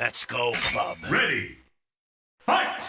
Let's go, club. Ready. Fight!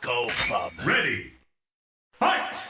Go, club. Ready. Fight!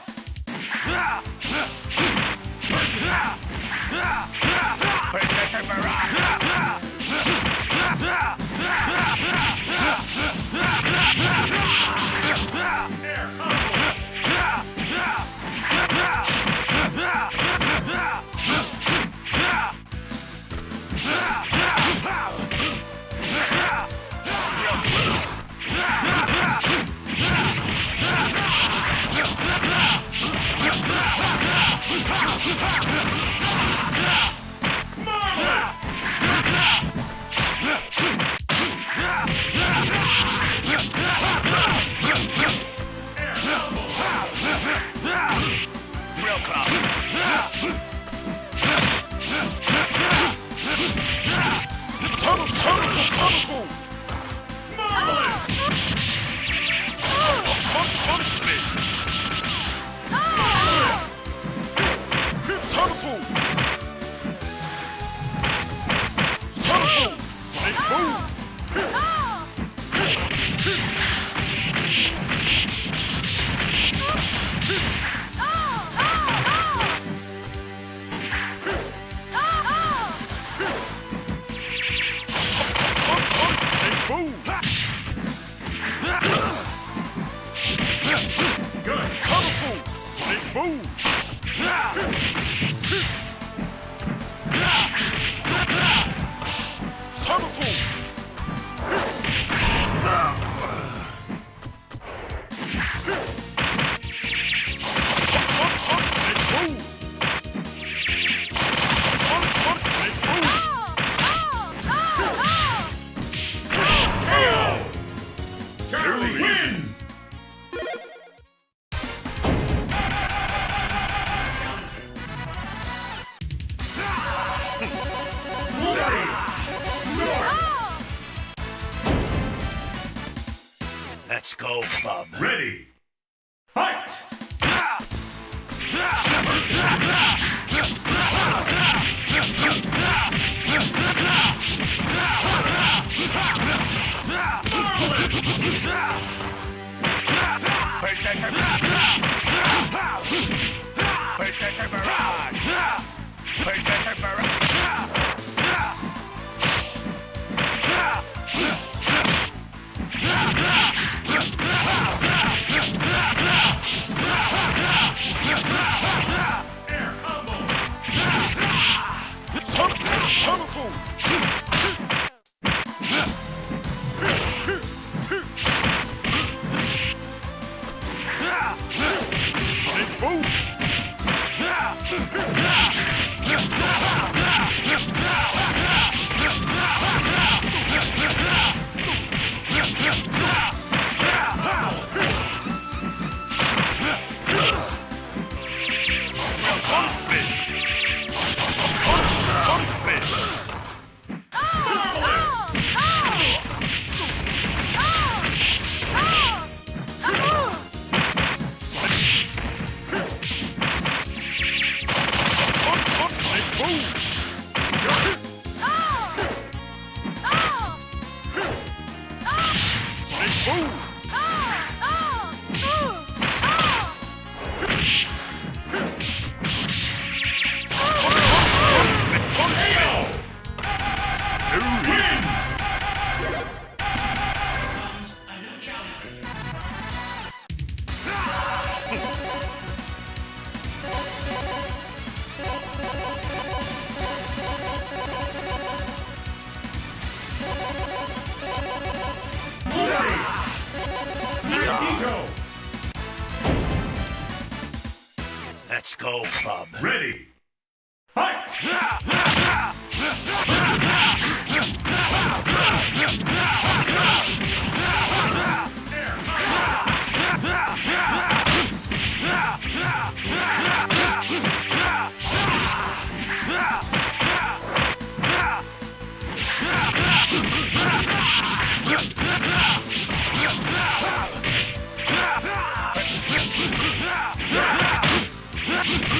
やった! Charlie Let's. Ready. Fire! Ego. Let's go, Bob. Ready. Fight!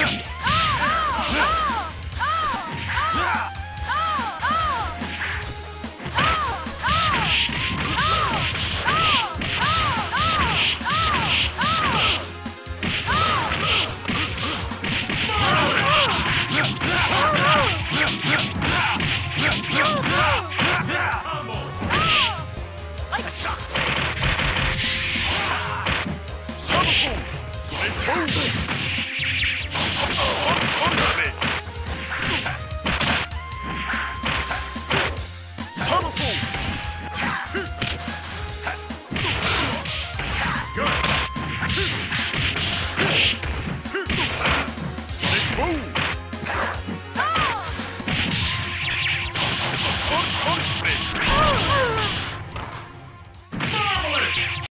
Yeah.